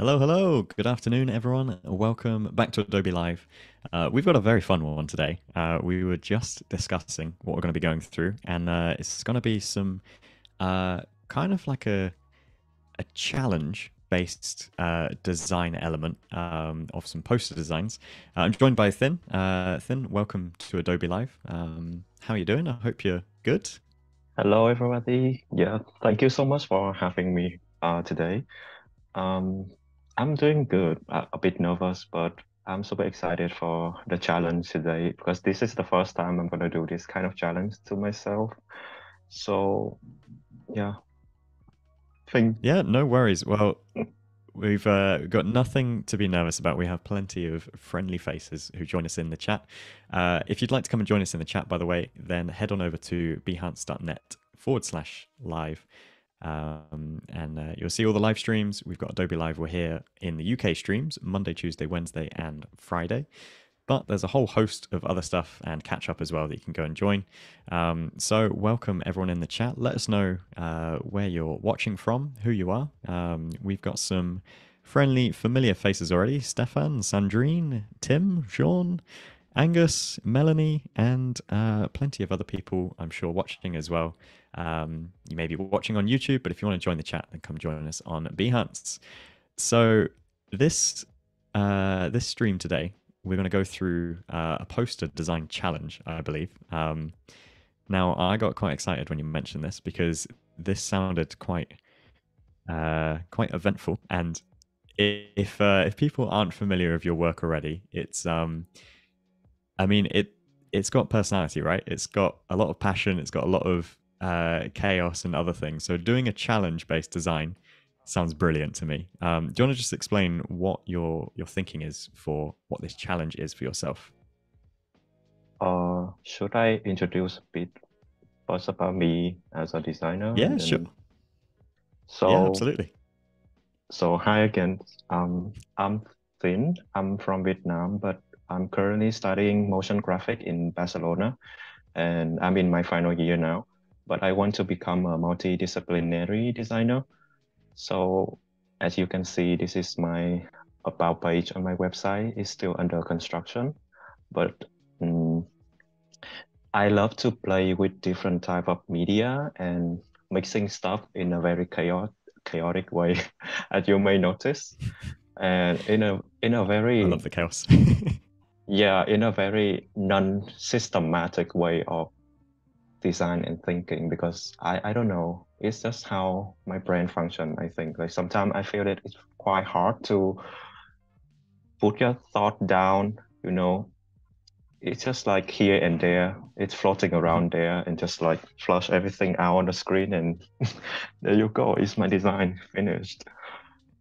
Hello, hello. Good afternoon, everyone. Welcome back to Adobe Live. Uh, we've got a very fun one today. Uh, we were just discussing what we're going to be going through, and uh, it's going to be some uh, kind of like a a challenge based uh, design element um, of some poster designs. Uh, I'm joined by Thin. Thin, welcome to Adobe Live. Um, how are you doing? I hope you're good. Hello, everybody. Yeah, thank you so much for having me today. Um, I'm doing good. A bit nervous, but I'm super excited for the challenge today because this is the first time I'm gonna do this kind of challenge to myself. So, yeah. Thing. Yeah, no worries. Well, we've uh, got nothing to be nervous about. We have plenty of friendly faces who join us in the chat. Uh, if you'd like to come and join us in the chat, by the way, then head on over to behance.net forward slash live um, and uh, you'll see all the live streams. We've got Adobe Live. We're here in the UK streams Monday, Tuesday, Wednesday, and Friday. But there's a whole host of other stuff and catch up as well that you can go and join. Um, so, welcome everyone in the chat. Let us know uh, where you're watching from, who you are. Um, we've got some friendly, familiar faces already Stefan, Sandrine, Tim, Sean, Angus, Melanie, and uh, plenty of other people, I'm sure, watching as well. Um, you may be watching on YouTube, but if you want to join the chat, then come join us on Behance. So this uh, this stream today, we're going to go through uh, a poster design challenge, I believe. Um, now, I got quite excited when you mentioned this because this sounded quite uh, quite eventful, and if uh, if people aren't familiar with your work already, it's um, I mean it it's got personality, right? It's got a lot of passion. It's got a lot of uh, chaos and other things. So doing a challenge based design sounds brilliant to me. Um, do you want to just explain what your your thinking is for what this challenge is for yourself? Uh, should I introduce a bit first about me as a designer? Yeah, sure. So yeah, absolutely. So hi again. Um, I'm Thin. I'm from Vietnam, but I'm currently studying motion graphic in Barcelona, and I'm in my final year now but I want to become a multidisciplinary designer. So as you can see, this is my about page on my website. It's still under construction, but um, I love to play with different type of media and mixing stuff in a very chaotic, chaotic way, as you may notice, and in a in a very I love the chaos. yeah, in a very non-systematic way of design and thinking because I, I don't know. It's just how my brain function i think. Like sometimes i feel that it's quite hard to put your thought down you know. It's just like here and there. It's floating around there and just like flush everything out on the screen and there you go. It's my design finished.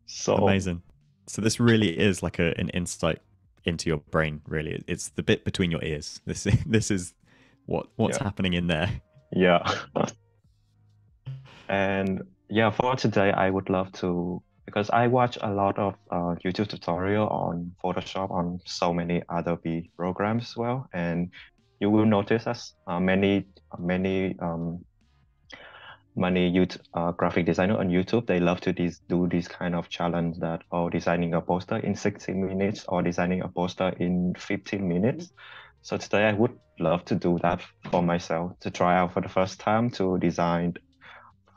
So amazing. So this really is like a, an insight into your brain really. It's the bit between your ears. This this is what what's yeah. happening in there. Yeah. and yeah, for today, I would love to because I watch a lot of uh, YouTube tutorial on Photoshop on so many Adobe programs as well, and you will notice as uh, many many um, many youth uh, graphic designer on YouTube they love to des- do this kind of challenge that oh designing a poster in 60 minutes or designing a poster in 15 minutes. So today I would love to do that for myself to try out for the first time to design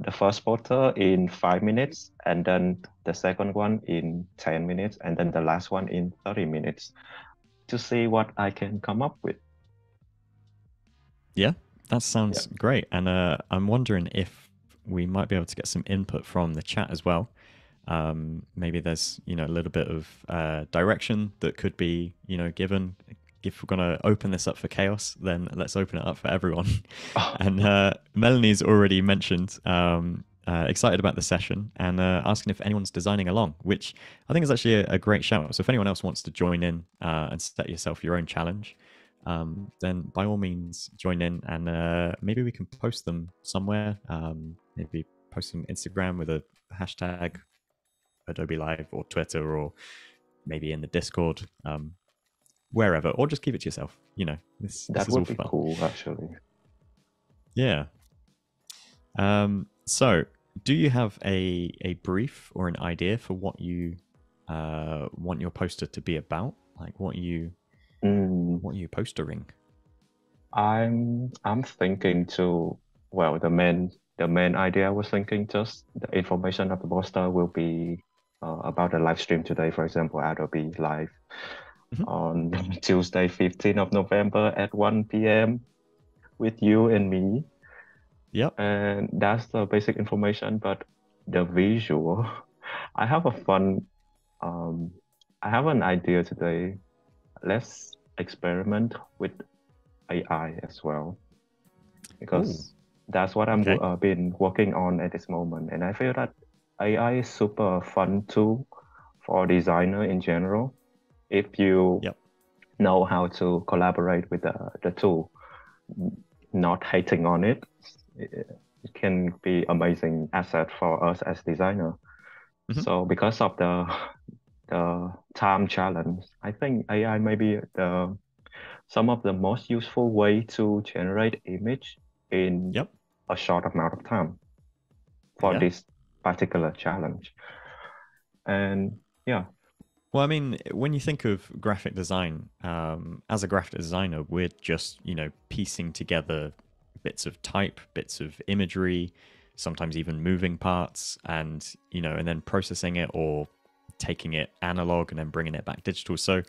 the first poster in five minutes and then the second one in 10 minutes and then the last one in 30 minutes to see what I can come up with. Yeah, that sounds yeah. great. And uh, I'm wondering if we might be able to get some input from the chat as well. Um, maybe there's you know a little bit of uh, direction that could be you know given if we're going to open this up for chaos, then let's open it up for everyone. Oh. and uh, Melanie's already mentioned um, uh, excited about the session and uh, asking if anyone's designing along, which I think is actually a, a great shout. So if anyone else wants to join in uh, and set yourself your own challenge, um, then by all means join in and uh, maybe we can post them somewhere. Um, maybe post them Instagram with a hashtag Adobe Live or Twitter or maybe in the Discord. Um, wherever, or just keep it to yourself. You know, this, that this would be fun. cool, actually. Yeah. Um. So, do you have a a brief or an idea for what you uh, want your poster to be about? Like, what you, Mm, what you postering? I'm I'm thinking to well the main the main idea I was thinking just the information of the poster will be uh, about the live stream today, for example, Adobe Live Mhm. on Tuesday, 15th of November at 1 p.m. with you and me. Yep. And that's the basic information, but the visual, I have a fun, um, I have an idea today. Let's experiment with AI as well, because that's what I'm Okay. uh, been working on at this moment, and I feel that AI is super fun tool for designer in general. If you Yep. know how to collaborate with the, the tool, not hating on it, it can be amazing asset for us as designer. Mhm. So because of the the time challenge, I think AI may be the some of the most useful way to generate image in Yep. a short amount of time for Yeah. this particular challenge. And yeah, Well, I mean, when you think of graphic design, um, as a graphic designer, we're just, you know, piecing together bits of type, bits of imagery, sometimes even moving parts, and, you know, and then processing it or taking it analog and then bringing it back digital. So,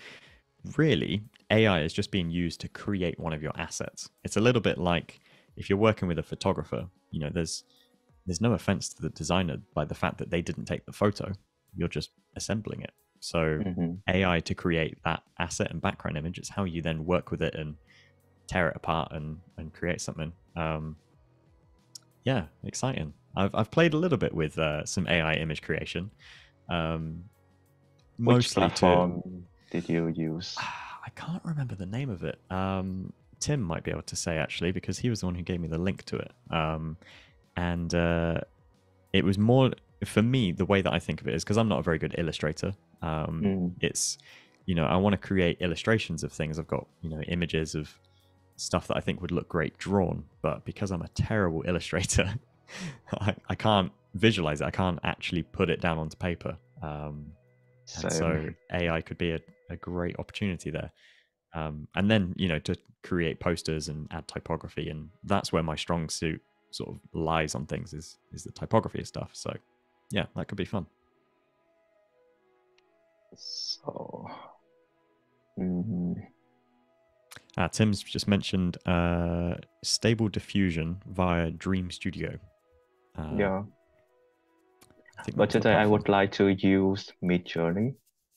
really, AI is just being used to create one of your assets. It's a little bit like if you're working with a photographer, you know, there's there's no offense to the designer by the fact that they didn't take the photo. You're just assembling it. So mhm, AI to create that asset and background image. It's how you then work with it and tear it apart and and create something. Um, yeah, exciting. I've I've played a little bit with uh, some AI image creation, um, which mostly to. did you use? I can't remember the name of it. Um, Tim might be able to say actually because he was the one who gave me the link to it. Um, and uh, it was more for me the way that I think of it is because I'm not a very good illustrator. Um, Mm, it's you know i want to create illustrations of things. I've got you know images of stuff that i think would look great drawn but because i'm a terrible illustrator I, I can't visualize it. I can't actually put it down onto paper. Um, so ai could be a, a great opportunity there. Um, and then you know to create posters and add typography and that's where my strong suit sort of lies on things is is the typography stuff. So yeah that could be fun So, mm, Uh, Tim's just mentioned uh, stable diffusion via Dream Studio. Uh, yeah. I But today I would like to use Midjourney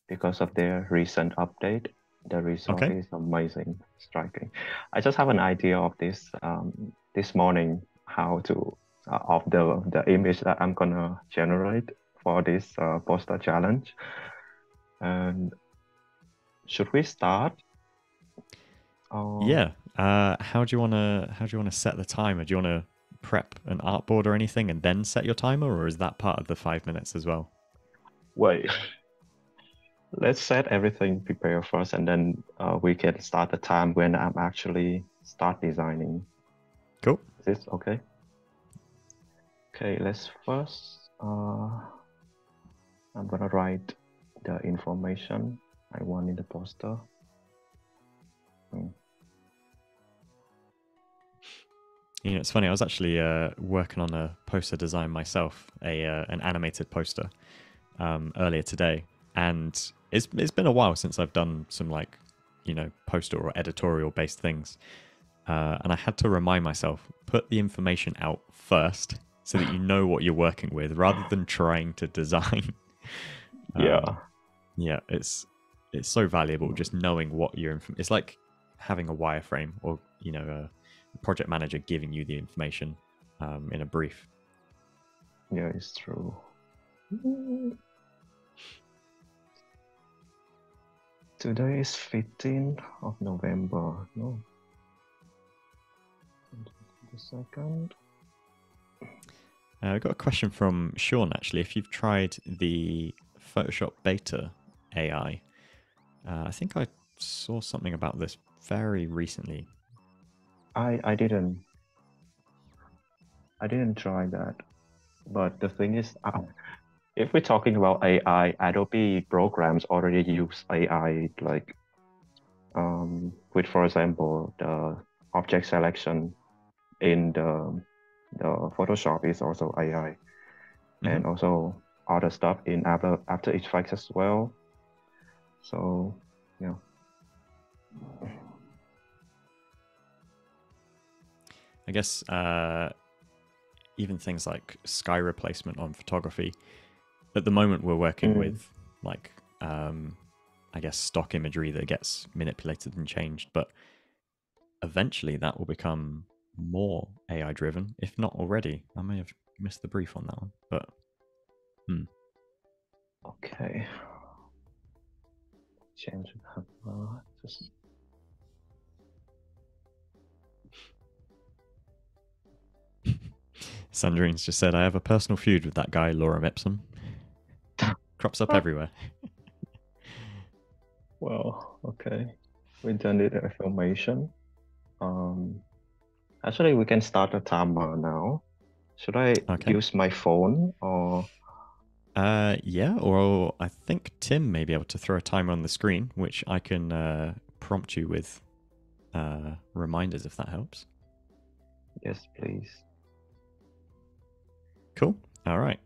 because of their recent update. The result Okay. is amazing, striking. I just have an idea of this um, this morning how to uh, of the the image that I'm gonna generate for this uh, poster challenge. And should we start? Or- Yeah. Uh, how do you wanna how do you wanna set the timer? Do you wanna prep an artboard or anything and then set your timer, or is that part of the five minutes as well? Wait. Let's set everything prepare first, and then uh, we can start the time when I'm actually start designing. Cool. Is this okay? Okay, let's first. Uh, I'm gonna write the information I want in the poster. Hmm. You know, it's funny. I was actually uh, working on a poster design myself, a uh, an animated poster, um, earlier today, and it's it's been a while since I've done some like, you know, poster or editorial based things, uh, and I had to remind myself put the information out first so that you know what you're working with, rather than trying to design. Yeah. Um, yeah, it's it's so valuable just knowing what your inf- it's like having a wireframe or you know a project manager giving you the information um, in a brief. Yeah, it's true. Today is 15th of November. No. The second. Uh, I got a question from Sean actually. If you've tried the Photoshop Beta AI, uh, I think I saw something about this very recently. I I didn't. I didn't try that, but the thing is, I, if we're talking about AI, Adobe programs already use AI, like um, with, for example, the object selection in the the Photoshop is also AI, mm-hmm. and also other stuff in After After Effects as well. So, yeah. I guess uh, even things like sky replacement on photography. At the moment, we're working mm. with like um, I guess stock imagery that gets manipulated and changed, but eventually that will become more AI driven, if not already. I may have missed the brief on that one, but hmm. Okay. Change uh, just Sandrine's just said, I have a personal feud with that guy, Lorem Ipsum. Crops up everywhere. well, okay. We don't need information. Um, actually, we can start a timer now. Should I okay. use my phone or? Uh, yeah, or I think Tim may be able to throw a timer on the screen, which I can uh, prompt you with uh, reminders if that helps. Yes, please. Cool. All right.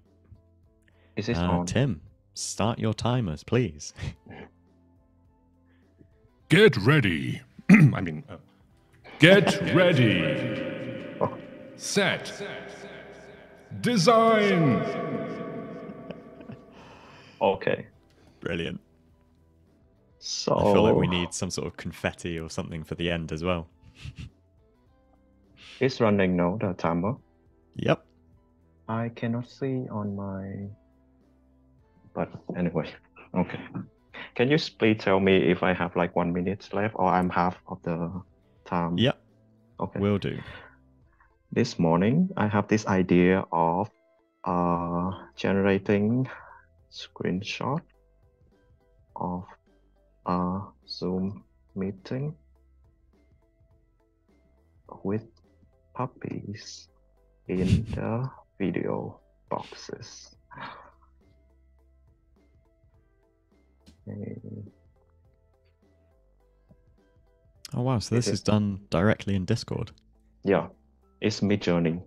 Is this uh, on? Tim, start your timers, please. Get ready. I mean, uh, get ready. Set. Design. Okay. Brilliant. So I feel like we need some sort of confetti or something for the end as well. it's running now, the timer. Yep. I cannot see on my. But anyway, okay. Can you please tell me if I have like one minute left or I'm half of the time? Yep. Okay. Will do. This morning, I have this idea of uh, generating screenshot of a Zoom meeting with puppies in the video boxes. Oh wow, so this is, is done directly in Discord. Yeah, it's Midjourney.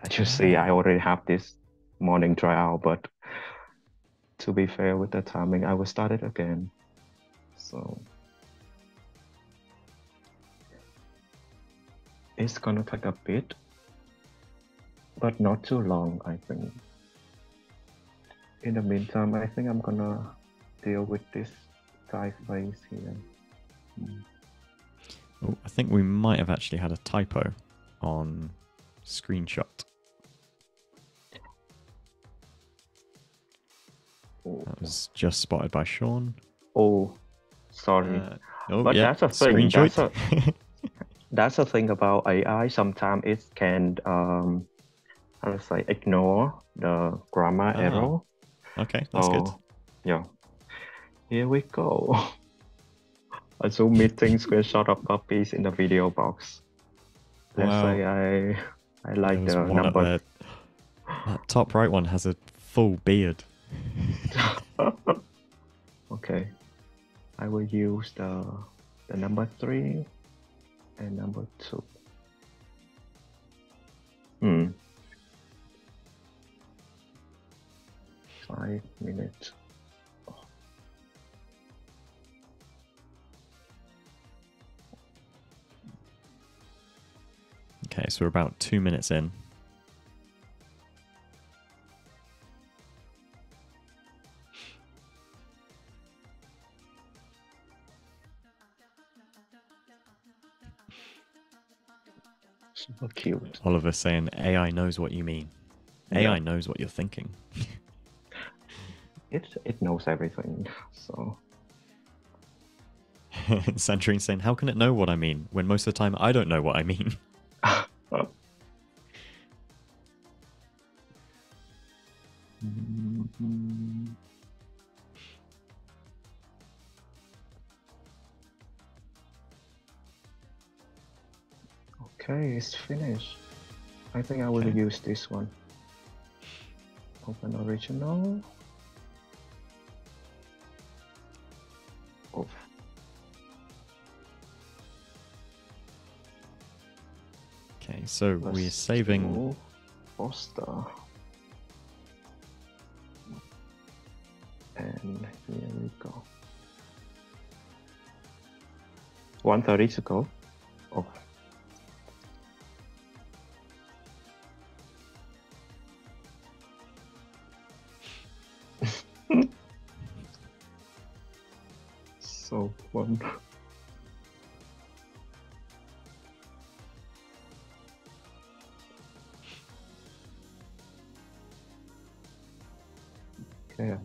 As you see, I already have this morning trial, but to be fair with the timing, I will start it again. So it's gonna take a bit but not too long, I think. In the meantime, I think I'm gonna deal with this typeface here. Hmm. Oh, I think we might have actually had a typo on screenshot. Oh. That was just spotted by Sean. Oh, sorry. Uh, oh, but yeah, that's a thing. That's a, that's a thing about AI. Sometimes it can um, I was like ignore the grammar uh-huh. error. Okay, that's so, good. Yeah. Here we go. A Zoom meeting screenshot of puppies in the video box. Let's wow. say I I like the number. That top right one has a full beard. okay. I will use the the number three and number two. Hmm. five minutes. Okay, so we're about two minutes in. So cute. Oliver saying AI knows what you mean. AI yeah. knows what you're thinking. it it knows everything. So Sandrine saying, "How can it know what I mean when most of the time I don't know what I mean?" Okay, it's finished. I think I will okay. use this one. Open original. Okay, so we're saving. Foster. And here we go. 130 to go.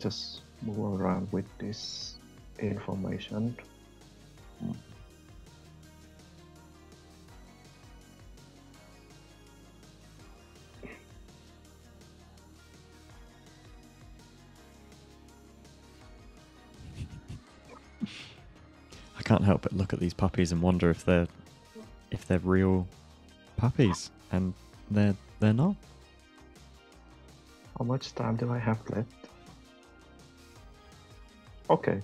Just move around with this information. I can't help but look at these puppies and wonder if they're if they're real puppies, and they're they're not. How much time do I have left? Okay.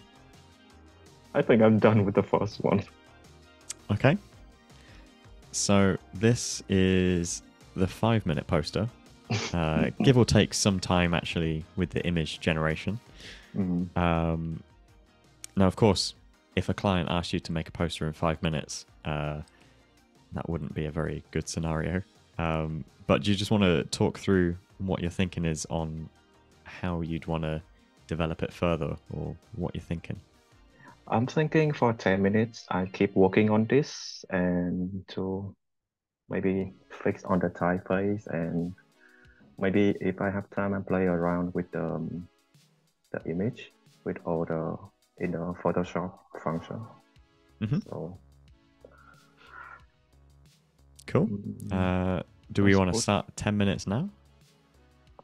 I think I'm done with the first one. Okay. So this is the five minute poster. Uh, give or take some time actually with the image generation. Mm. Um, now, of course, if a client asked you to make a poster in five minutes, uh, that wouldn't be a very good scenario. Um, but do you just want to talk through what your thinking is on how you'd want to develop it further or what you're thinking? I'm thinking for 10 minutes, I keep working on this and to maybe fix on the typeface and maybe if I have time, I play around with the, um, the image with all the in the Photoshop function. Mhm. So Cool. mm, Uh, do we want to start 10 minutes now?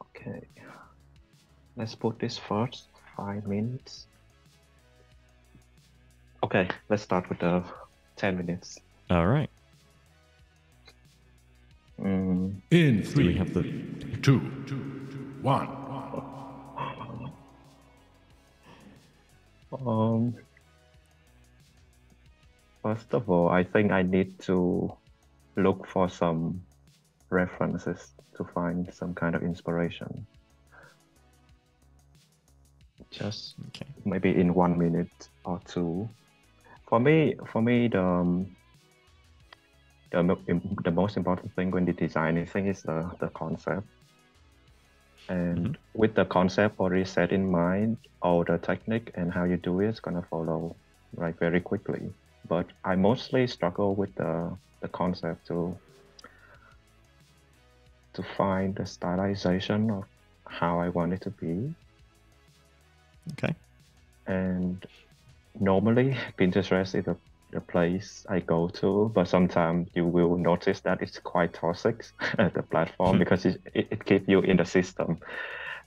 okay, let's put this first. Five minutes. Okay, let's start with the 10 minutes. All right. Mm, In Do three, we have the. two. Um, first of all, I think I need to look for some references to find some kind of inspiration. Just Okay. maybe in one minute or two. For me, for me, the um, the, the most important thing when you design anything is the, the concept. And with the concept already set in mind, all the technique and how you do it is gonna follow like very quickly. But I mostly struggle with the, the concept to to find the stylization of how I want it to be. Okay. And normally Pinterest is the, the place I go to, but sometimes you will notice that it's quite toxic at the platform Hmm. because it, it, it keeps you in the system.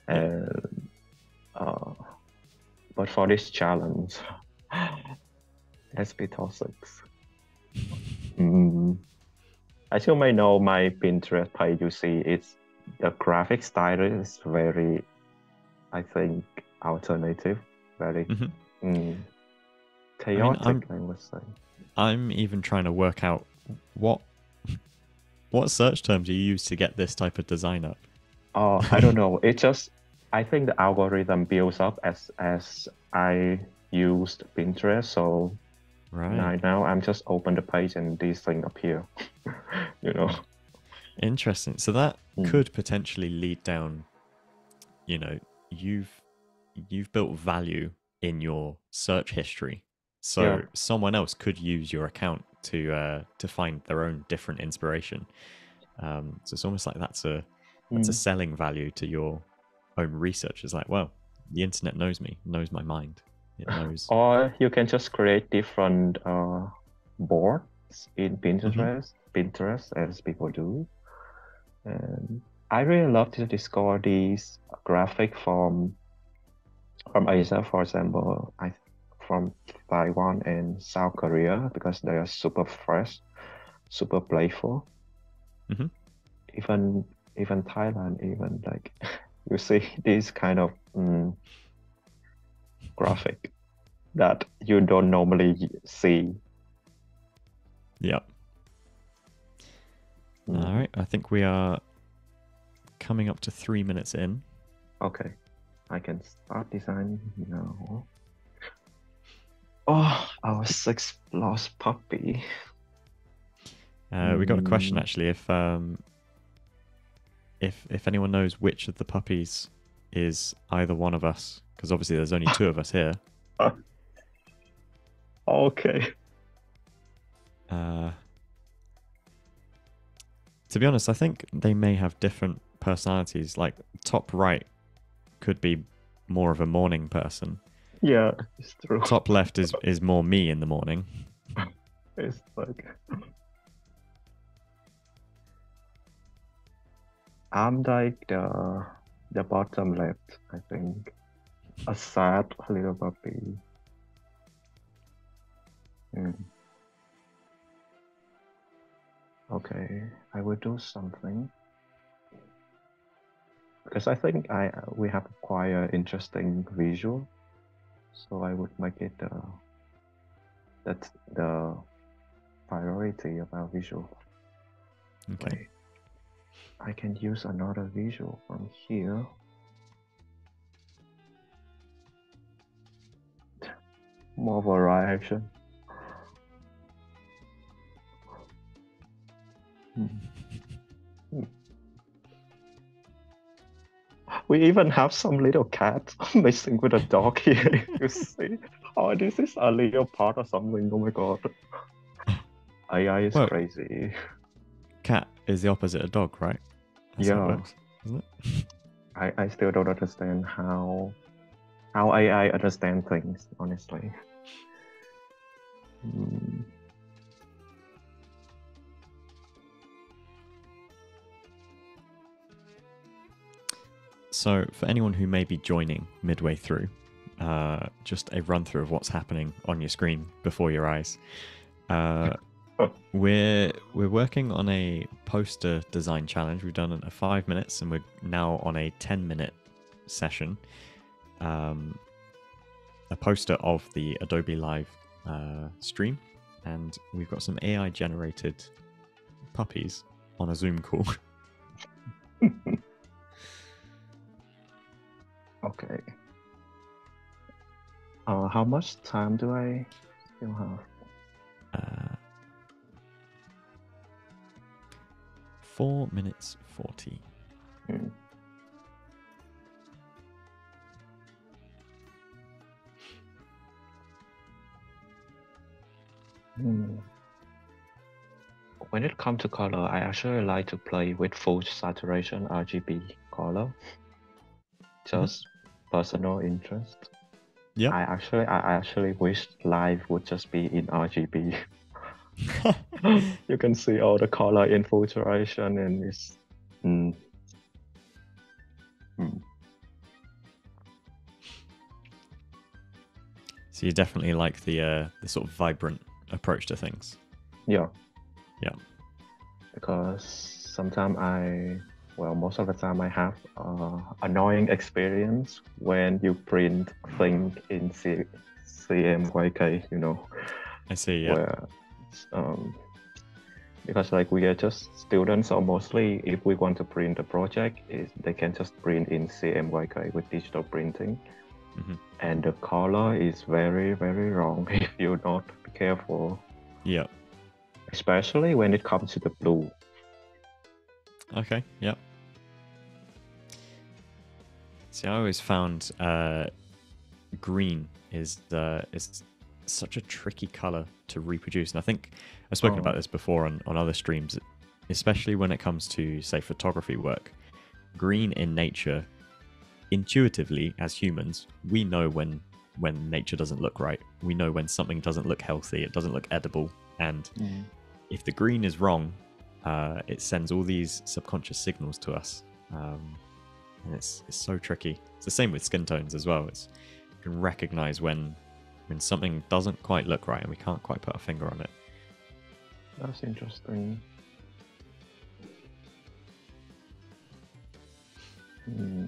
And, uh, but for this challenge, let's be toxic. Mm. As you may know, my Pinterest page, you see, it's the graphic style is very, I think, alternative, very Mhm. mm, chaotic. I'm- I would say. I'm even trying to work out what what search terms you use to get this type of design up. Oh, I don't know. It just, I think the algorithm builds up as as I used Pinterest. So Right. right now I'm just open the page and these things appear. you know. Interesting. So that Mm. could potentially lead down, you know, you've you've built value in your search history. So Yeah. someone else could use your account to uh, to find their own different inspiration. Um, so it's almost like that's a that's a Mm. selling value to your own research. It's like, well, the internet knows me, knows my mind. It knows. Or you can just create different uh, boards in Pinterest, Pinterest as people do. And I really love to discover these graphic from from Asia, for example, I from Taiwan and South Korea because they are super fresh, super playful. Mhm. Even even Thailand, even like you see this kind of mm, graphic that you don't normally see. Yep. Mm, All right. I think we are coming up to three minutes in. Okay, I can start designing now. Oh, our sixth lost puppy. Uh, we got a question Mm. actually. If um, if if anyone knows which of the puppies is either one of us, because obviously there's only two of us here. Okay. Uh, to be honest, I think they may have different personalities. Like top right could be more of a morning person. Yeah, it's true. Top left is is more me in the morning. It's like I'm like the the bottom left, I think. A sad little puppy. Hmm. Okay, I will do something. Because I think I we have quite an interesting visual. So I would make it uh, that's the priority of our visual. Okay. Wait, I can use another visual from here. More variation. Hmm. Hmm. We even have some little cat mixing with a dog here. you see? Oh, this is a little part or something. Oh my god. AI is Well, crazy. Cat is the opposite of dog, right? That's Yeah. works, isn't it? I, I still don't understand how how AI understand things, honestly. Hmm. So, for anyone who may be joining midway through, uh, just a run through of what's happening on your screen before your eyes. Uh, we're we're working on a poster design challenge. We've done it a five minutes, and we're now on a ten minute session. Um, a poster of the Adobe Live uh, stream, and we've got some AI generated puppies on a Zoom call. Okay. Uh, how much time do I still have? Uh, four minutes forty. Hmm. Hmm. When it comes to color, I actually like to play with full saturation RGB color. Just personal interest. Yeah. I actually, I actually wish life would just be in RGB. you can see all the color infiltration and it's. Mm. Mm. so you definitely like the uh, the sort of vibrant approach to things. Yeah. Yeah. Because sometimes I, well, most of the time I have uh, annoying experience when you print thing in C- CMYK, you know, I see. Yeah. where, um, because like we are just students, so mostly if we want to print a project, is they can just print in CMYK with digital printing, Mhm. and the color is very very wrong if you're not careful, Yeah. especially when it comes to the blue. Okay. Yeah. See, I always found uh, green is uh, is such a tricky color to reproduce, and I think I've spoken Oh. about this before on on other streams, especially when it comes to say photography work. Green in nature, intuitively as humans, we know when when nature doesn't look right. We know when something doesn't look healthy, it doesn't look edible, and if the green is wrong, uh, it sends all these subconscious signals to us, um, and it's it's so tricky. It's the same with skin tones as well. It's you can recognize when when something doesn't quite look right and we can't quite put a finger on it. That's interesting. Hmm.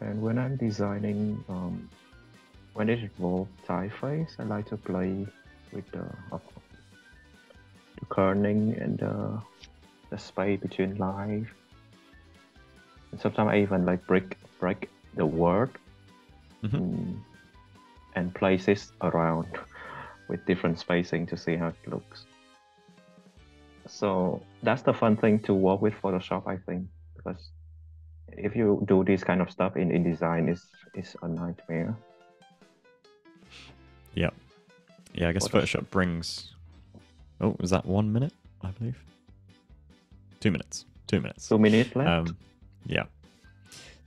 And when I'm designing, um, when it involves typeface, I like to play with the kerning and the, the space between lines. And sometimes I even like break break the word Mhm. and place it around with different spacing to see how it looks. So that's the fun thing to work with Photoshop, I think, because if you do this kind of stuff in InDesign, it's, it's a nightmare. Yeah. Yeah, I guess Photoshop. Photoshop brings. Oh, was that one minute? I believe. Two minutes. Two minutes. Two minutes left. Um, yeah.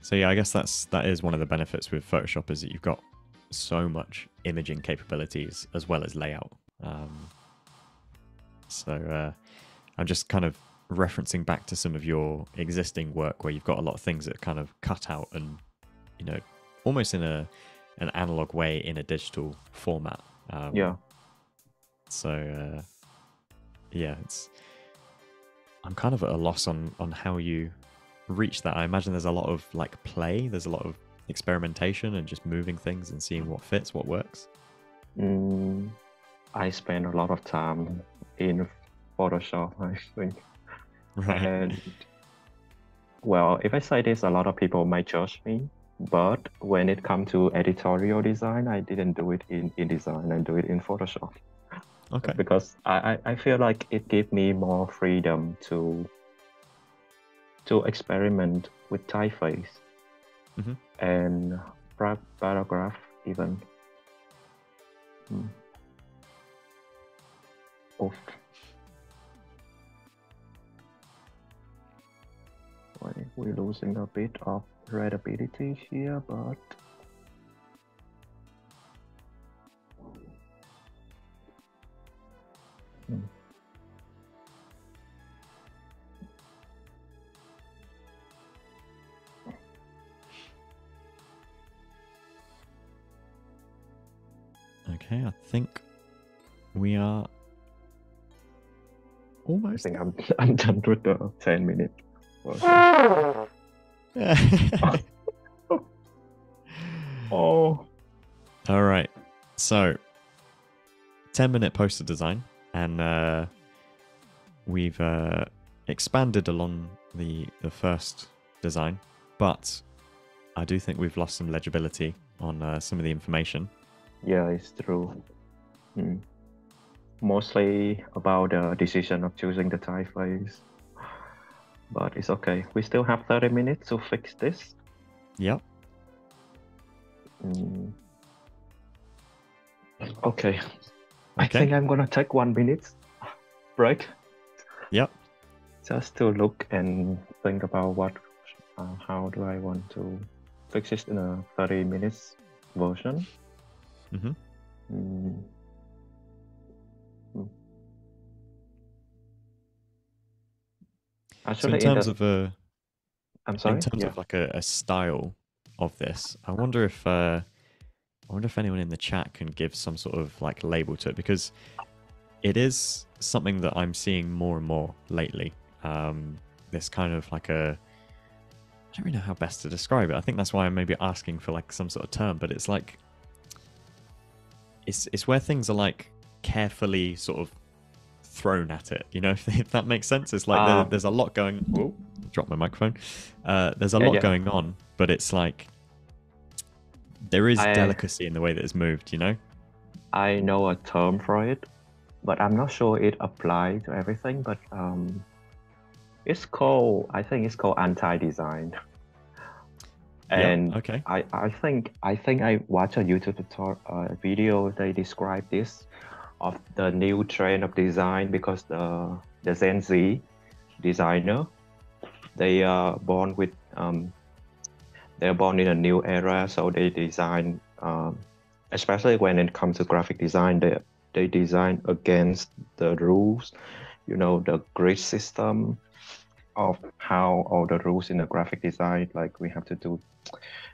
So yeah, I guess that's that is one of the benefits with Photoshop is that you've got so much imaging capabilities as well as layout. Um, so uh, I'm just kind of referencing back to some of your existing work where you've got a lot of things that are kind of cut out and you know almost in a an analog way in a digital format. Um, yeah. so uh, yeah, it's I'm kind of at a loss on on how you reach that. I imagine there's a lot of like play, there's a lot of experimentation and just moving things and seeing what fits, what works. Mm, I spend a lot of time in Photoshop, I think. And well, if I say this, a lot of people might judge me. But when it comes to editorial design, I didn't do it in InDesign. I do it in Photoshop okay. because I, I, I feel like it gave me more freedom to to experiment with typeface Mhm. and paragraph even. Hmm. Oof. We're losing a bit of readability here, but Hmm. Okay, I think we are I almost. think I'm I'm done with the ten minute. Oh, All right. So, 10 minute poster design, and uh, we've uh, expanded along the, the first design, but I do think we've lost some legibility on uh, some of the information. yeah, it's true. Hmm. Mostly about the decision of choosing the typeface. But it's okay. We still have 30 minutes to fix this. Yep. Mm. Okay. I think I'm gonna take one minute break Yep. just to look and think about what, uh, how do I want to fix this in a 30 minutes version. hmm Mm. Mm. So, in terms the, of a, I'm sorry. in terms yeah. of like a, a style of this, I wonder if uh, I wonder if anyone in the chat can give some sort of like label to it because it is something that I'm seeing more and more lately. Um, this kind of like a I don't really know how best to describe it. I think that's why I'm maybe asking for like some sort of term, but it's like it's it's where things are like carefully sort of thrown at it. You know, if, if that makes sense. It's like there, Ah. there's a lot going. Whoa, drop my microphone. Uh, there's a Yeah, lot yeah. going on, but it's like there is I- delicacy in the way that it's moved. You know. I know a term for it, but I'm not sure it applies to everything. But um, it's called, I think it's called anti-design. Yeah, And okay. I, I think I think I watched a YouTube tutorial uh, video. They describe this of the new trend of design because the the Gen Z designer they are born with um, they're born in a new era, so they design um, especially when it comes to graphic design they they design against the rules, you know the grid system of how all the rules in the graphic design like we have to do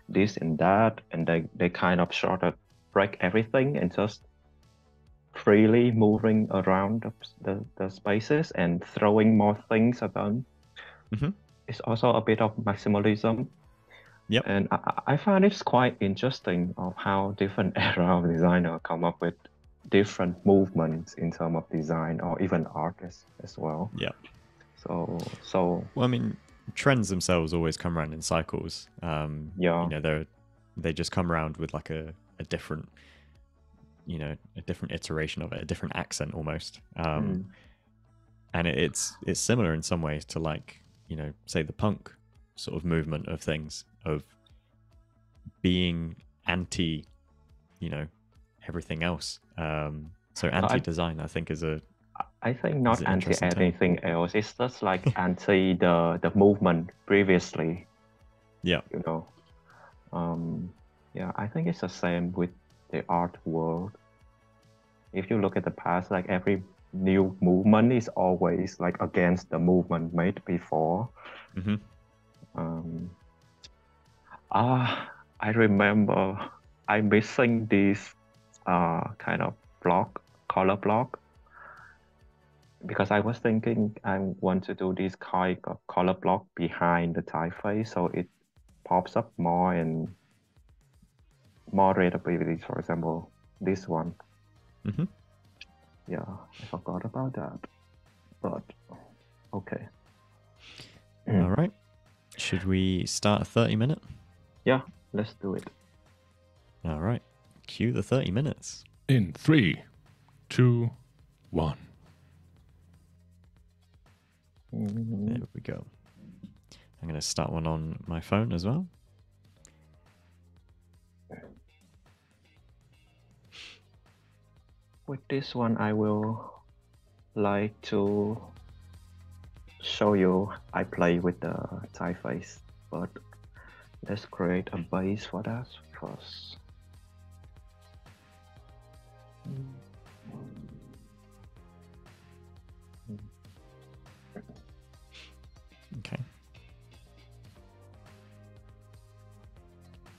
this and that and they, they kind of sort of break everything and just freely moving around the, the, the spaces and throwing more things at them Mhm. it's also a bit of maximalism Yep. And I, I find it's quite interesting of how different era of designer come up with different movements in terms of design or even artists as, as well. Yeah. So so Well, I mean, trends themselves always come around in cycles. Um, Yeah. You know, they're they just come around with like a, a different, you know, a different iteration of it, a different accent almost. Um, mm, and it, it's it's similar in some ways to like you know, say the punk sort of movement of things of being anti, you know, everything else. Um, so anti-design, I think, is a I think not anti interesting term. anything else. It's just like anti the the movement previously. yeah, you know. Um, yeah, I think it's the same with the art world. If you look at the past, like every new movement is always like against the movement made before. hmm Um, ah, I remember I'm missing this uh, kind of block, color block, because I was thinking I want to do this kind of color block behind the typeface so it pops up more and more readability. For example, this one. hmm Yeah, I forgot about that. But okay. All right. Should we start a thirty minute? Yeah, let's do it. All right. Cue the thirty minutes. In three, two, one. There we go. I'm going to start one on my phone as well. With this one, I will like to show you I play with the typeface, but let's create a base for that first. Okay.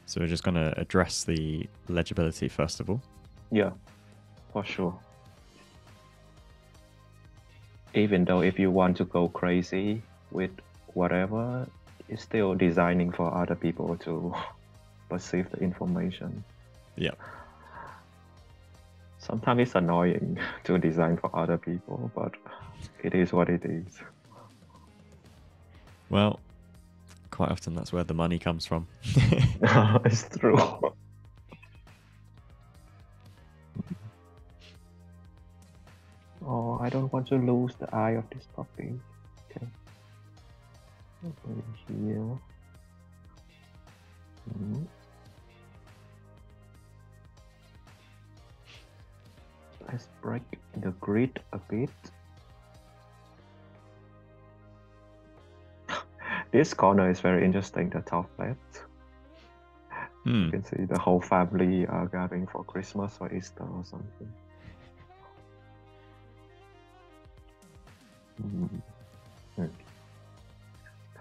So we're just going to address the legibility first of all. Yeah, for sure. Even though if you want to go crazy with whatever, it's still designing for other people to perceive the information. Yeah. Sometimes it's annoying to design for other people, but it is what it is. Well, quite often that's where the money comes from. it's true. Oh, I don't want to lose the eye of this puppy. Okay. Over here. Mhm. Let's break the grid a bit. this corner is very interesting, the top left. Hmm. You can see the whole family are gathering for Christmas or Easter or something. Mm. Hmm.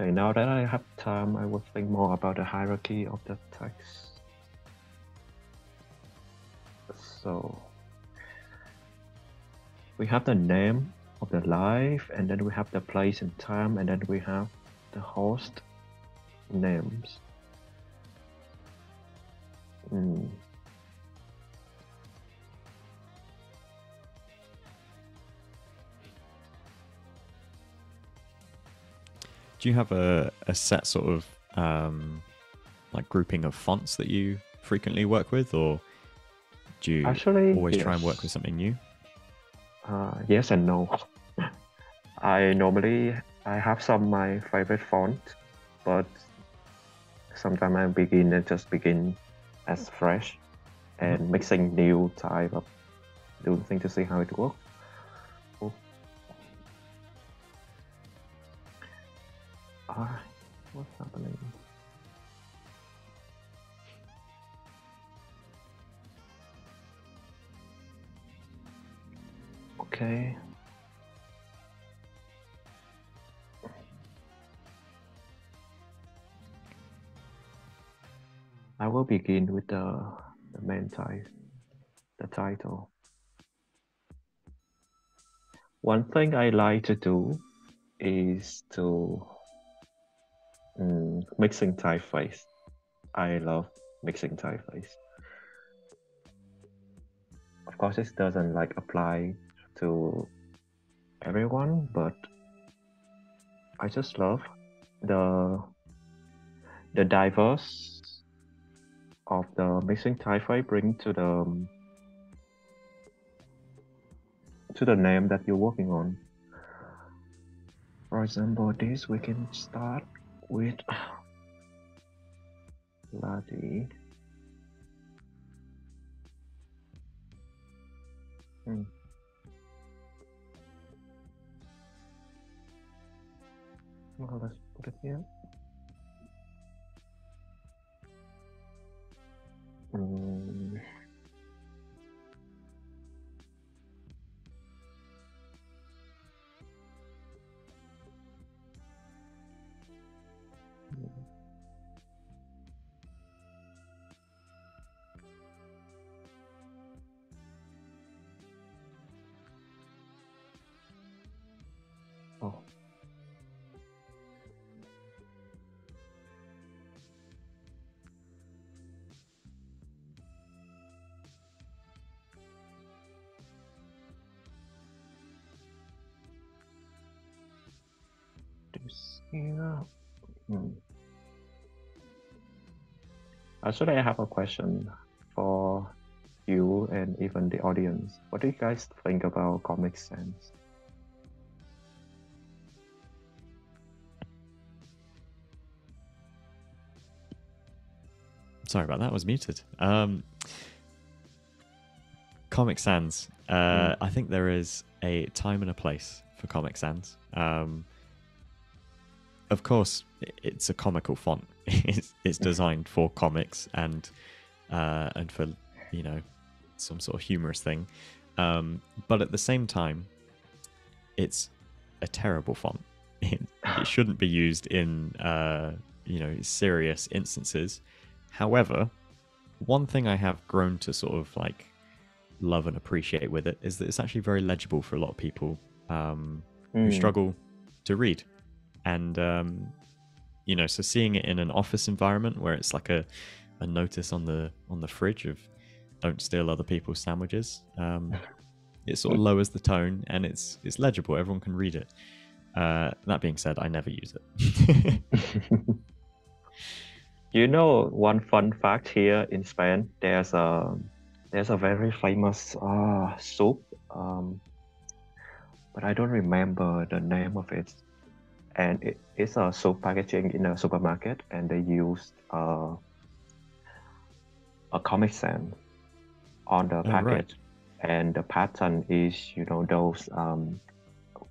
Okay, now that I have time, I will think more about the hierarchy of the text. So, we have the name of the live, and then we have the place and time, and then we have the host names. Mm. Do you have a, a set sort of um, like grouping of fonts that you frequently work with, or do you Actually, always try and work with something new? Uh, yes and no. I normally I have some my favorite font, but sometimes I begin and just begin as fresh and mixing new type of doing thing to see how it works. Ah, what's happening? Okay. I will begin with the, the main title, the title. One thing I like to do is to mm, mixing typeface. I love mixing typeface. Of course, this doesn't like apply to everyone, but I just love the the diverse of the mixing typeface bring to the to the name that you're working on. For example, this we can start with bloody. Hmm. Well, let's put it here. Hmm. Hmm. Actually, I have a question for you and even the audience. What do you guys think about Comic Sans? Sorry about that. I was muted. Um, Comic Sans. Uh, Mm. I think there is a time and a place for Comic Sans. Um, of course, it's a comical font. it's, it's designed for comics and uh, and for you know some sort of humorous thing. Um, but at the same time, it's a terrible font. It, it shouldn't be used in uh, you know serious instances. However, one thing I have grown to sort of like love and appreciate with it is that it's actually very legible for a lot of people um, who Hmm. struggle to read. And, um, you know, so seeing it in an office environment where it's like a, a notice on the on the fridge of don't steal other people's sandwiches, um, it sort of lowers the tone and it's it's legible. Everyone can read it. Uh, that being said, I never use it. You know, one fun fact here in Spain, there's a there's a very famous uh, soup, um, but I don't remember the name of it. And it's a soap packaging in a supermarket, and they used uh, a Comic Sans on the Oh, right. package, and the pattern is you know those um,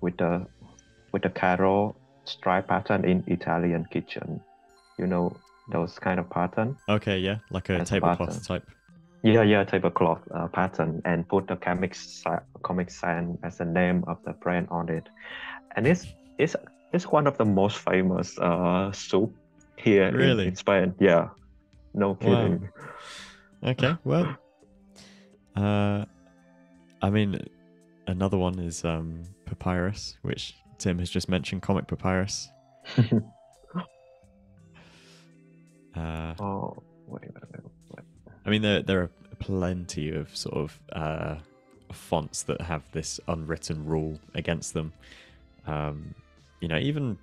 with the with the carol stripe pattern in Italian kitchen. You know those kind of pattern. okay, yeah, like a tablecloth type. Yeah, yeah, tablecloth uh, pattern and put the comic comic sans as the name of the brand on it, and it's it's it's one of the most famous uh soup here Really? in, Spain. Yeah, no kidding. Okay, well, uh, I mean, another one is um, Papyrus, which Tim has just mentioned. Comic Papyrus. Uh, oh, wait, wait, wait, wait. I mean, there there are plenty of sort of uh, fonts that have this unwritten rule against them. Um, you know, even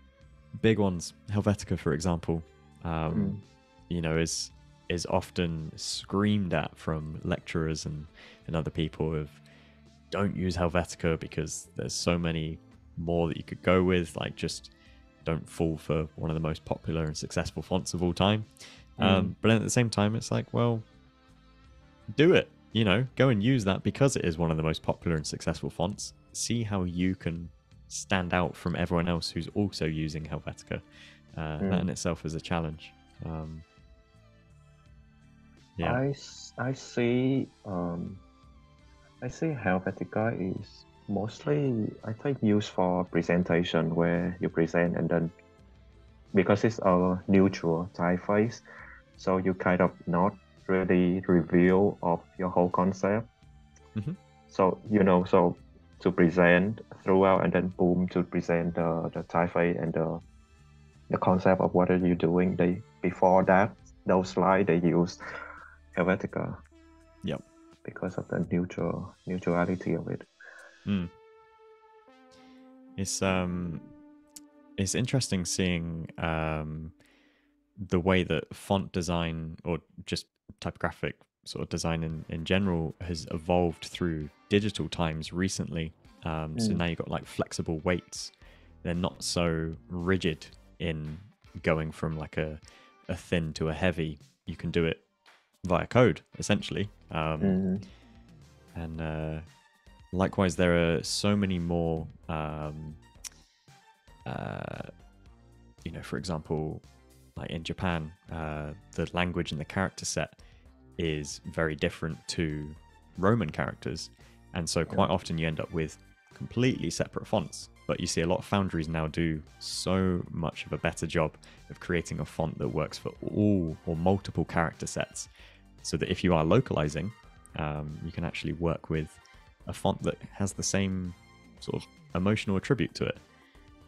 big ones, Helvetica, for example. Um, Mm. You know, is is often screamed at from lecturers and and other people of don't use Helvetica because there's so many more that you could go with. Like, just don't fall for one of the most popular and successful fonts of all time. Um, but at the same time, it's like, well, do it. You know, go and use that because it is one of the most popular and successful fonts. See how you can stand out from everyone else who's also using Helvetica. Uh, That Mm. in itself is a challenge. Um, yeah. I, I see um I see Helvetica is mostly I think used for presentation where you present and then because it's a neutral typeface, so you kind of not really reveal of your whole concept. Mhm. So you know, so to present throughout and then boom to present the the typeface and the the concept of what are you doing. They before that those slides they use Helvetica. Yep. Because of the neutral neutrality of it. Mm. It's um, it's interesting seeing um, the way that font design or just typographic sort of design in, in general has evolved through digital times recently. Um, mm. So now you've got like flexible weights. They're not so rigid in going from like a, a thin to a heavy. You can do it via code essentially. Um, mm. And uh, likewise, there are so many more. Um, uh, you know, for example, like in Japan, uh, the language and the character set is very different to Roman characters. And so quite yeah. often you end up with completely separate fonts. But you see a lot of foundries now do so much of a better job of creating a font that works for all or multiple character sets. So that if you are localizing, um, you can actually work with a font that has the same sort of emotional attribute to it,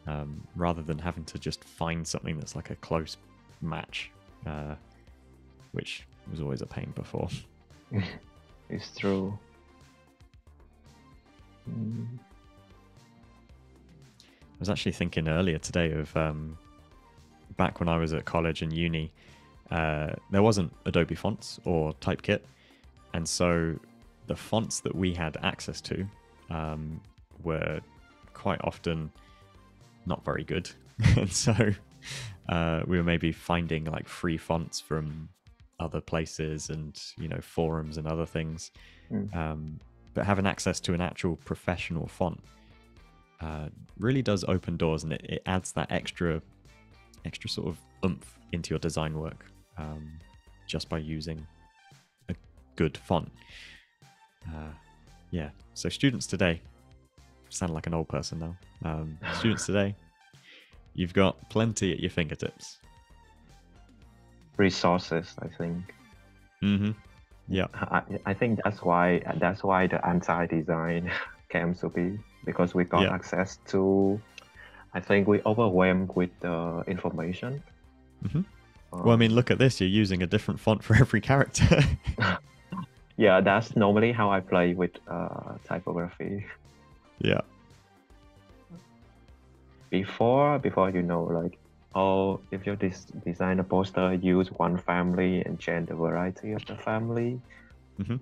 um, rather than having to just find something that's like a close match, uh, which was always a pain before. it's true. Mm. I was actually thinking earlier today of um, back when I was at college and uni, uh, there wasn't Adobe Fonts or Typekit, and so the fonts that we had access to um, were quite often not very good, and so uh, we were maybe finding like free fonts from other places and you know forums and other things mm. um, but having access to an actual professional font uh, really does open doors and it, it, adds that extra extra sort of oomph into your design work um, just by using a good font. Uh, yeah. So students today sound like an old person now um, students today you've got plenty at your fingertips resources. I think. Mm-hmm. Yeah. I, I think that's why that's why the anti-design came to be because we got yeah. access to. I think we overwhelmed with the information. Mm-hmm. Um, well, I mean, look at this. You're using a different font for every character. yeah, that's normally how I play with uh, typography. Yeah. Before, before you know, like or if you des- design a poster, use one family and change the variety of the family. Mm-hmm.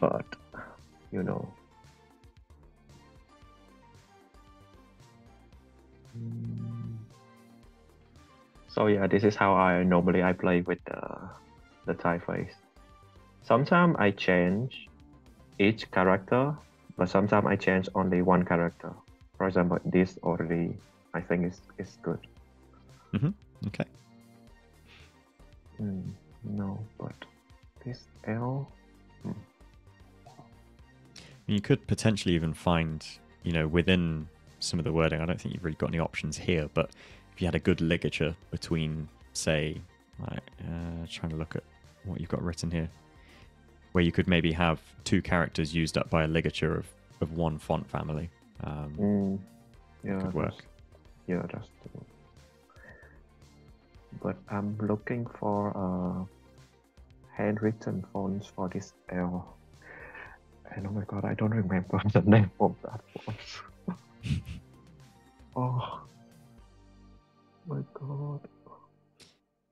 But, you know. So yeah, this is how I normally I play with the the typeface. Sometimes I change each character, but sometimes I change only one character. For example, this already I think is is good. Mm-hmm. Okay. Mm, no, but this L. Hmm. You could potentially even find, you know, within some of the wording. I don't think you've really got any options here, but if you had a good ligature between, say, like, uh, trying to look at what you've got written here, where you could maybe have two characters used up by a ligature of, of one font family. Um, mm, yeah, could work here just but I'm looking for uh, handwritten fonts for this L. And oh my god I don't remember the name of that font oh. My god.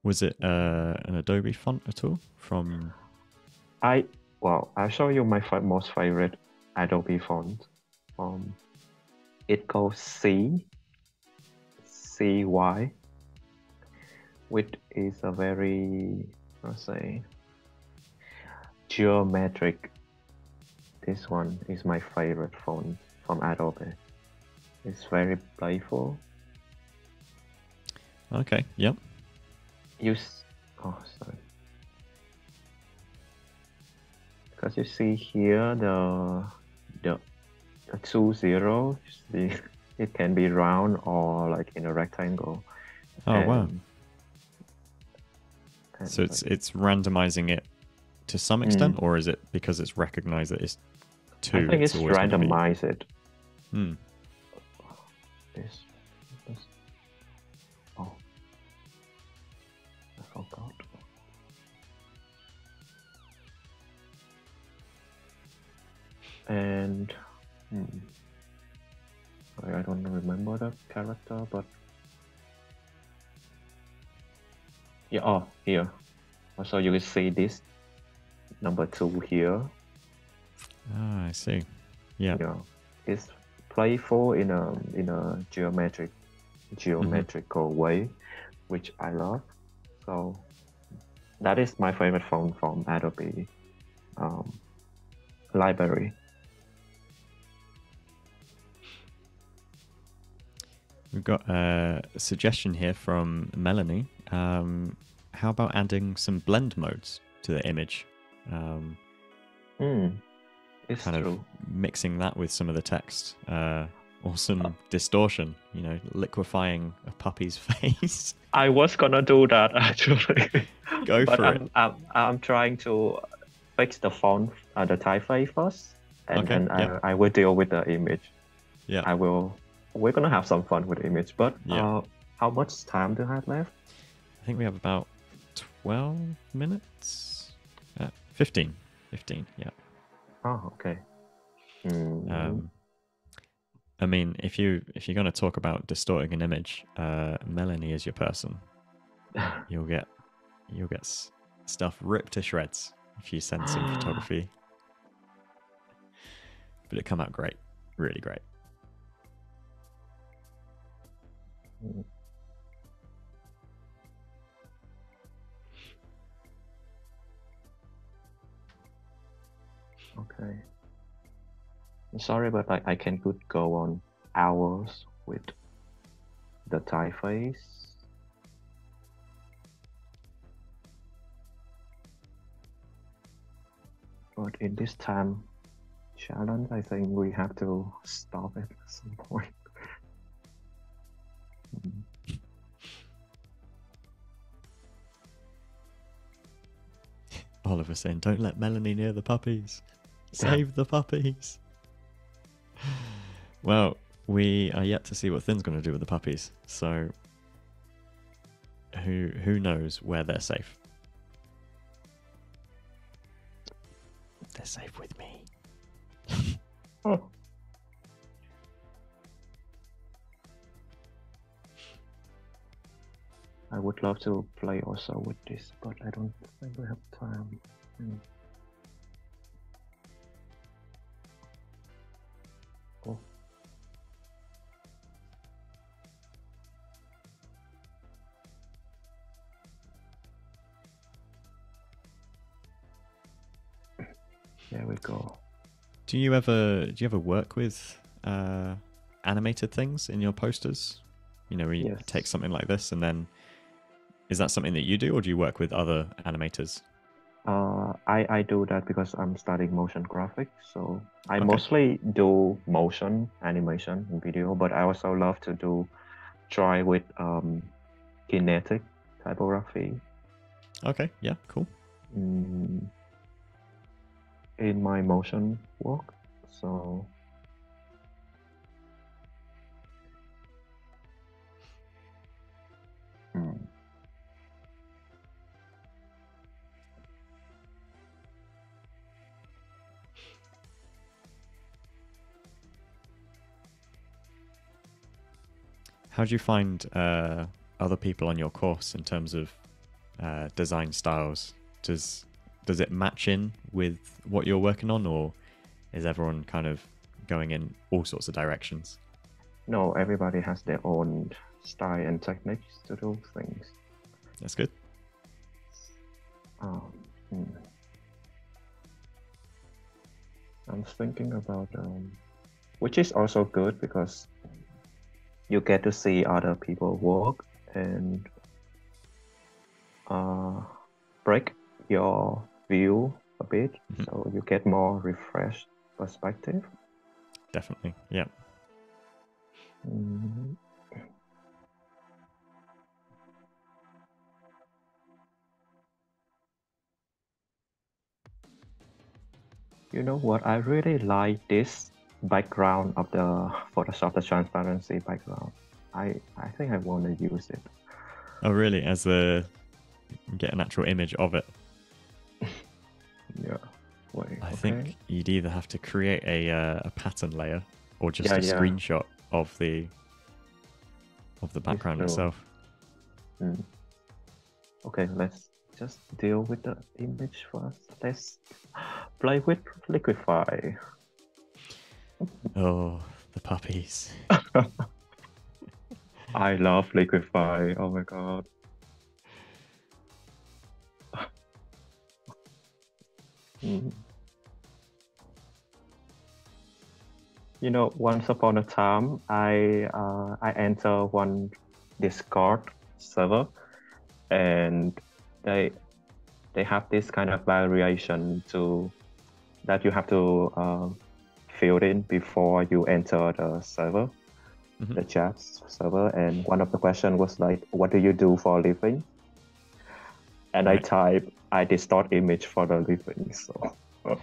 Was it uh, an Adobe font at all from I well I'll show you my most favorite Adobe font. Um, it goes C CY, which is a very, let's say, geometric. This one is my favorite font from Adobe. It's very playful. Okay, yep. You, oh, sorry. Because you see here the the, the two zeros, the it can be round or like in a rectangle. Oh and, wow! And so it's like, it's randomizing it to some extent, mm. or is it because it's recognized that it's two? I think it's, it's randomized it. Hmm. This, this. Oh. forgot. And hmm, I don't remember the character, but yeah, oh here. Also, you can see this number two here. Ah, I see. Yeah. Yeah, it's playful in a in a geometric geometrical way, which I love. So that is my favorite font from Adobe um, library. We've got a suggestion here from Melanie. Um, how about adding some blend modes to the image? Um, Hmm. It's kind true. of mixing that with some of the text. Uh, or some Uh. distortion, you know, liquefying a puppy's face. I was gonna do that actually. Go but for I'm, it. I'm, I'm trying to fix the font, uh, the typeface first, and Okay, then yeah. I, I will deal with the image. Yeah. I will. We're gonna have some fun with the image, but Yeah. uh, how much time do I have left? I think we have about 12 minutes? Uh, 15. 15, yeah. Oh, okay. Hmm. Um, I mean, if you if you're going to talk about distorting an image, uh, Melanie is your person. You'll get you'll get stuff ripped to shreds if you send some photography. But it come out great, really great. Okay. I'm sorry, but I, I can could go on hours with the typeface. But in this time challenge, I think we have to stop it at some point. Oliver saying, "Don't let Melanie near the puppies. Save the puppies." Well, we are yet to see what Thinh's going to do with the puppies. So, who who knows where they're safe? They're safe with me. Oh. I would love to play also with this, but I don't think we have time. Oh. There we go. Do you ever do you ever work with uh, animated things in your posters? You know, where you Yes. take something like this and then is that something that you do, or do you work with other animators? Uh, I, I do that because I'm studying motion graphics. So I Okay. mostly do motion animation and video, but I also love to do try with um, kinetic typography Okay, yeah, cool. mm, in my motion work. So How do you find uh, other people on your course in terms of uh, design styles? Does does it match in with what you're working on, or is everyone kind of going in all sorts of directions? no, everybody has their own style and techniques to do things. That's good. Um, hmm. I'm thinking about um, which is also good because you get to see other people work and uh, break your view a bit, Mhm. so you get more refreshed perspective. Definitely. Yeah. Mhm. You know what? I really like this background of the Photoshop, the transparency background. I I think I want to use it. Oh, really? As a get an actual image of it. Yeah. Wait. I okay. think you'd either have to create a uh, a pattern layer or just Yeah, a yeah. screenshot of the of the background itself. Hmm. Okay, let's just deal with the image first. Let's play with Liquify. Oh, the puppies. I love Liquify. Oh my god. You know, once upon a time, I uh, I enter one Discord server, and they they have this kind of variation to that you have to uh, fill in before you enter the server Mhm. the chat server, and one of the question was like, "What do you do for a living?" And I type, "I distort image for the living." So,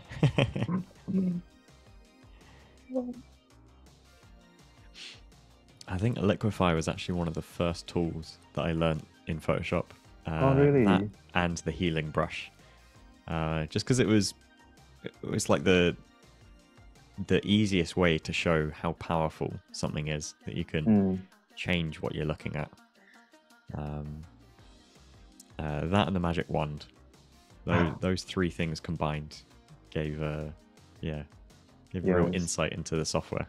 I think Liquify was actually one of the first tools that I learned in Photoshop. Uh, Oh, really? That and the healing brush, uh, just because it was, it was like the the easiest way to show how powerful something is that you can mm, change what you're looking at. Um, uh, that and the magic wand, those, those three things combined, gave uh, yeah, gave real insight into the software.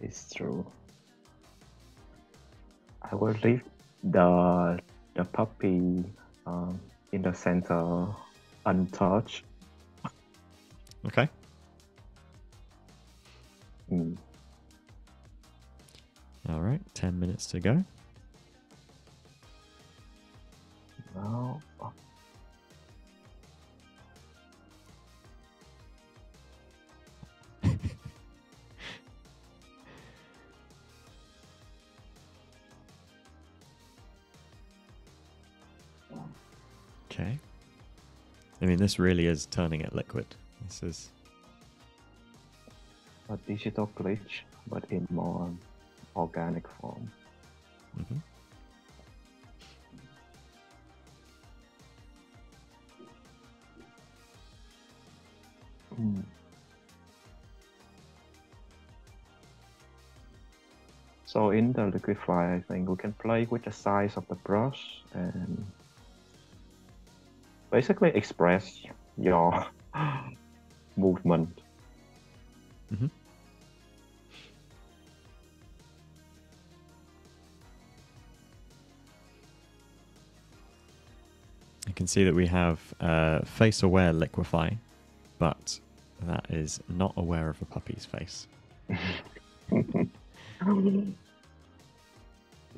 it's true. I will leave the the puppy um, in the center untouched. Okay. Mm. All right, 10 minutes to go. Oh, Okay. I mean, this really is turning it liquid. This is. A digital glitch, but in more organic form. mhm. Mm. So in the liquify, I think we can play with the size of the brush and basically express your movement. Can see that we have uh, face aware liquify, but that is not aware of a puppy's face.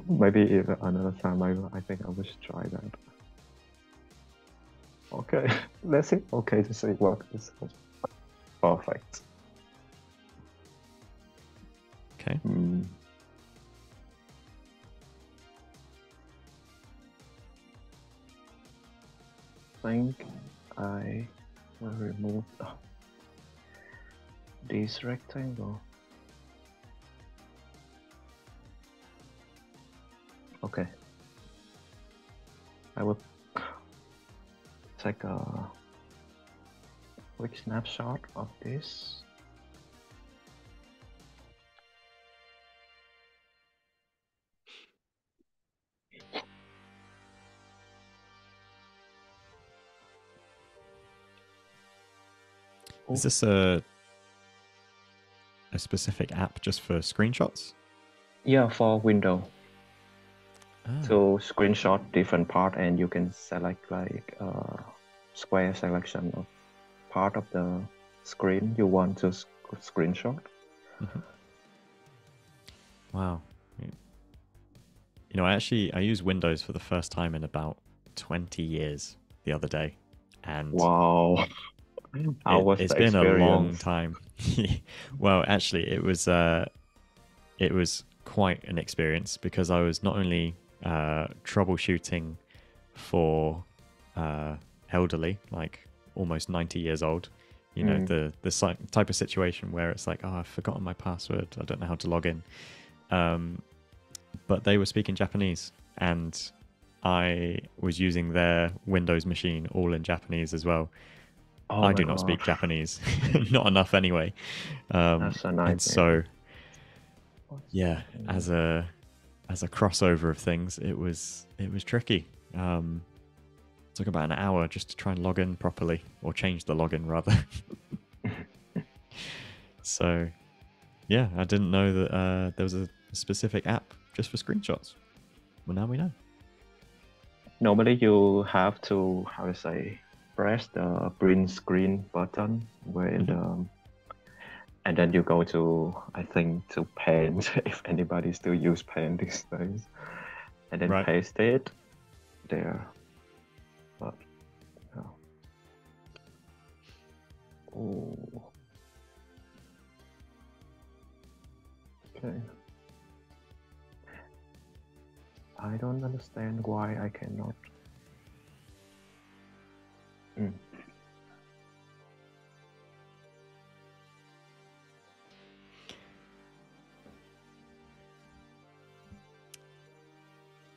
Maybe if another time, I, I think I will try that. Okay, let's see. Okay, to see what is perfect. Okay. Hmm. Think I will remove this rectangle. Okay. I will take a quick snapshot of this. Is this a a specific app just for screenshots? Yeah, for window. Ah, So screenshot different part and you can select like uh, square selection of part of the screen you want to sc- screenshot. Wow. You know, I actually I used Windows for the first time in about 20 years the other day. And Wow. How it, was has been a long time. well, actually, it was uh, it was quite an experience because I was not only uh, troubleshooting for uh, elderly, like almost ninety years old. You know Mm. the the type of situation where it's like, oh, I've forgotten my password. I don't know how to log in. Um, but they were speaking Japanese, and I was using their Windows machine all in Japanese as well. Oh I do not speak. Japanese, not enough anyway. Um, That's and so, yeah, as a as a crossover of things, it was it was tricky. Um, took about an hour just to try and log in properly, or change the login rather. so, yeah, I didn't know that uh, there was a specific app just for screenshots. Well, now we know. Normally, you have to how to say press the print screen button when um, and then you go to I think to Paint if anybody still use Paint these days, and then Right. paste it there. But. Oh. Okay. I don't understand why I cannot. Mm.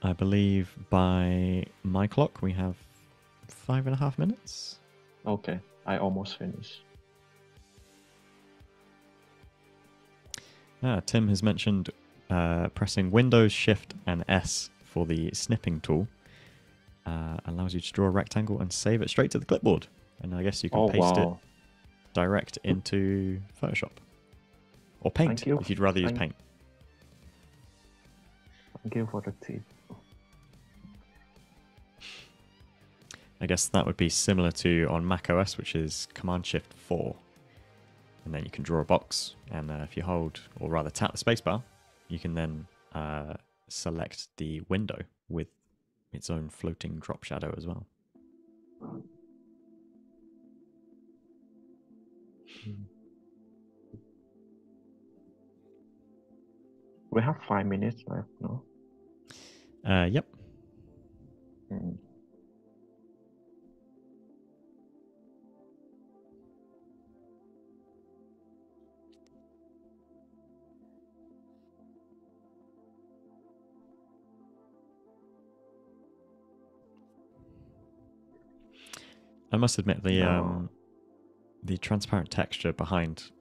I believe by my clock we have five and a half minutes. Okay, I almost finished. Ah, Tim has mentioned uh, pressing Windows Shift and S for the snipping tool uh, allows you to draw a rectangle and save it straight to the clipboard. And I guess you can Oh paste it direct into Photoshop or Paint you. if you'd rather use Thank- Paint. Thank you for the tip. I guess that would be similar to on Mac OS, which is Command Shift 4. And then you can draw a box, and uh, if you hold, or rather tap the spacebar, you can then uh, select the window with its own floating drop shadow as well. We have five minutes left, no? Uh, yep. Mm. I must admit the No. um, the transparent texture behind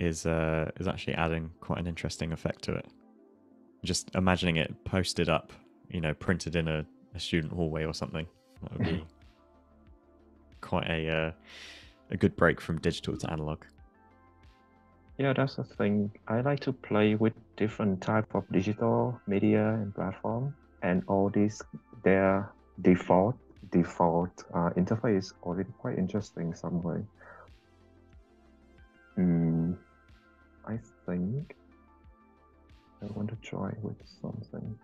is uh, is actually adding quite an interesting effect to it. Just imagining it posted up, you know, printed in a, a student hallway or something. That would be quite a uh, a good break from digital to analog. Yeah, that's the thing. I like to play with different type of digital media and platform, and all these their default default uh, interface already quite interesting some way. Hmm. I think I want to try with something.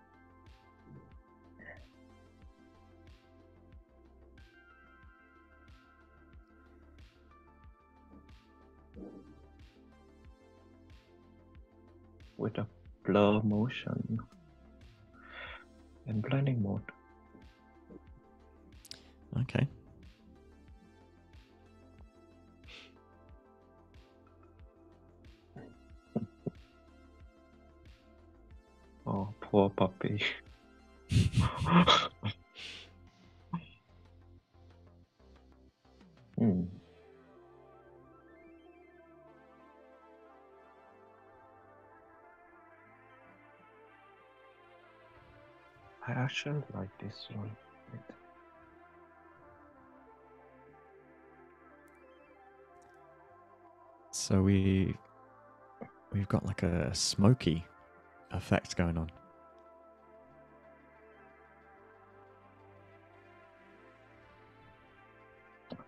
with a blur motion and blending mode. Okay. Oh, poor puppy. hmm. I actually like this one. So we we've got like a smoky effect going on.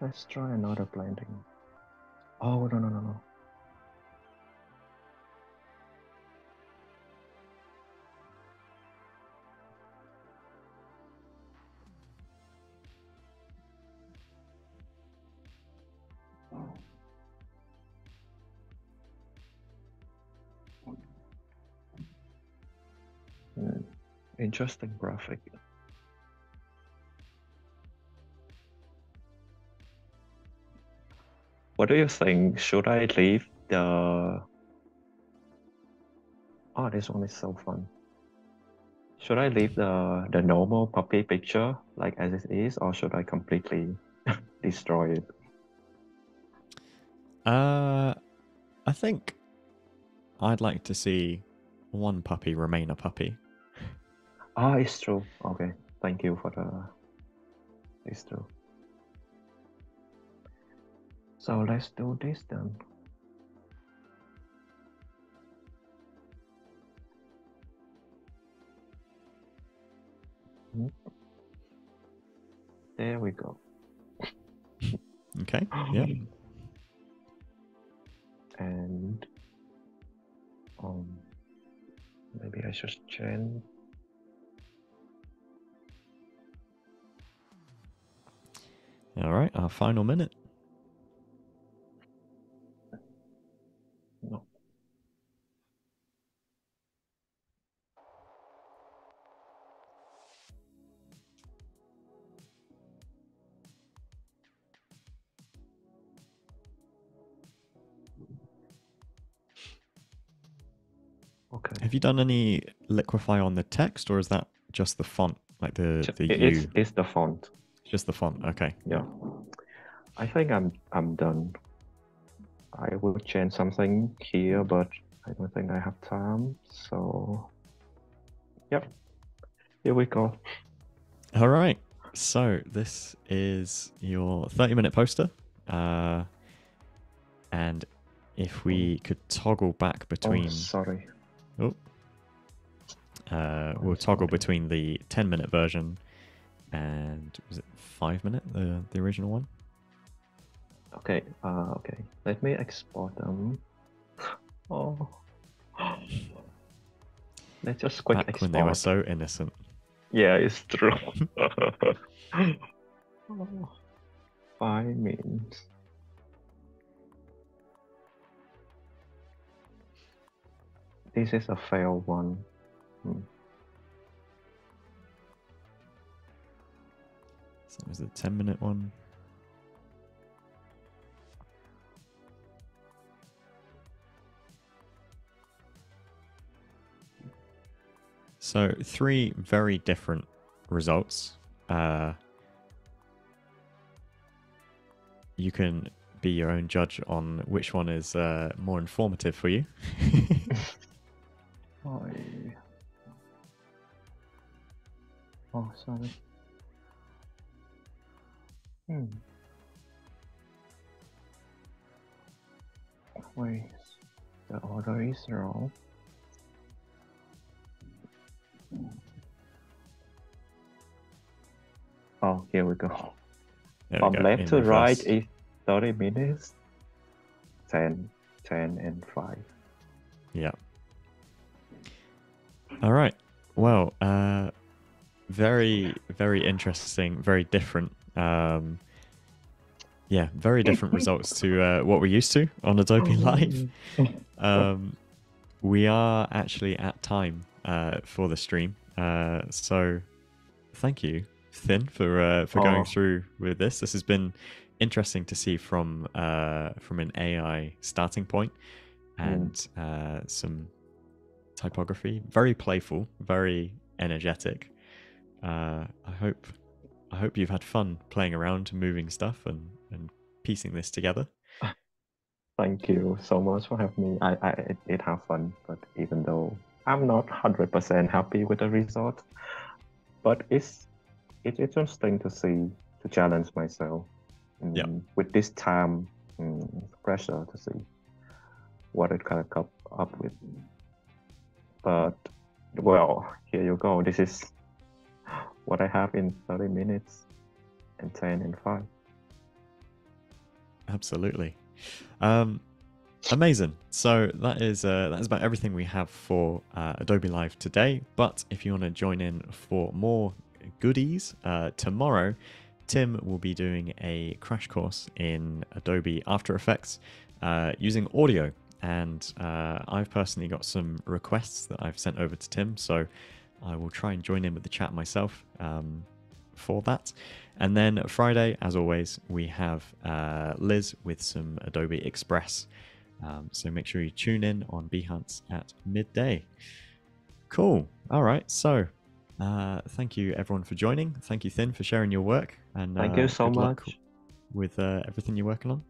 Let's try another blending. Oh no no no no. Interesting graphic. What do you think? Should I leave the? Oh, this one is so fun. should I leave the the normal puppy picture like as it is, or should I completely destroy it? Uh, I think I'd like to see one puppy remain a puppy. Ah, it's true. Okay, thank you for the. It's true. So let's do this then. Hmm. There we go. Okay. Yeah. And um, maybe I should change. All right. Our final minute. Okay. Have you done any liquify on the text, or is that just the font, like the the it- U? It's, it's the font. Just the font. Okay. Yeah. I think I'm I'm done. I will change something here, but I don't think I have time. So, yep. Here we go. All right. So this is your 30 minute poster. Uh, and if we could toggle back between, Oh, sorry. oh, uh, we'll toggle between the 10 minute version and was it five minute the the original one? Okay. Uh, okay. Let me export them. Oh. Let's just quick Back export. when they were so innocent. Yeah, it's true. Five minutes. This is a fail one. Hmm. So it was the 10 minute one. So three very different results. Uh, you can be your own judge on which one is uh, more informative for you. I... Oh, sorry. Hmm. Wait, the order is wrong. Oh, here we go. There we From go, left in to right is 30 minutes, 10, 10, and 5. Yeah. All right. Well, uh, very, very interesting, very different. Um, yeah, very different results to uh, what we're used to on Adobe Live. Um, we are actually at time uh, for the stream, uh, so thank you, Thinh, for uh, for going Oh. through with this. This has been interesting to see from uh, from an AI starting point and uh, some typography. Very playful, very energetic. Uh, I hope I hope you've had fun playing around, to moving stuff, and and piecing this together. Thank you so much for having me. I, I it, it have fun, but even though I'm not hundred percent happy with the result, but it's it's interesting to see to challenge myself. Yeah. mm, With this time mm, pressure to see what it kind of come up with. But well, here you go. This is what I have in thirty minutes and ten and five. Absolutely. Um, amazing. So that is uh, that is about everything we have for uh, Adobe Live today. But if you want to join in for more goodies uh, tomorrow, Tim will be doing a crash course in Adobe After Effects uh, using audio. And uh, I've personally got some requests that I've sent over to Tim, so I will try and join in with the chat myself um, for that. And then Friday, as always, we have uh, Liz with some Adobe Express. Um, so make sure you tune in on Behance at midday. Cool. All right. So Uh, thank you, everyone, for joining. Thank you, Thinh, for sharing your work. And Thank uh, you so much. with uh, everything you're working on.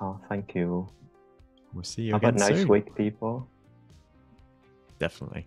Oh, thank you. We'll see you Have a nice soon. week, people. Definitely.